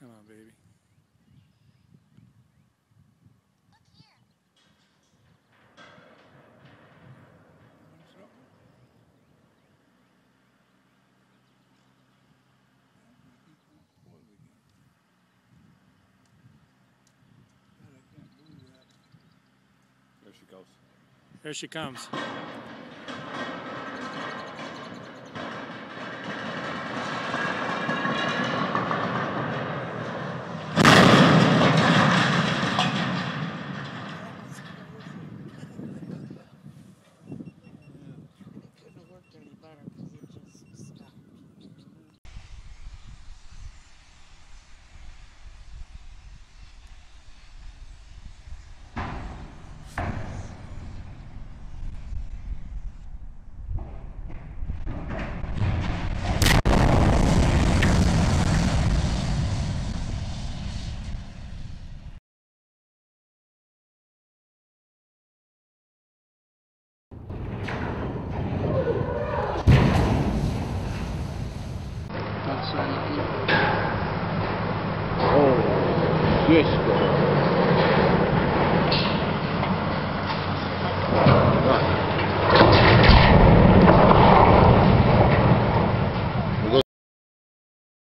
Come on, baby. There she goes. There she comes. Cristo.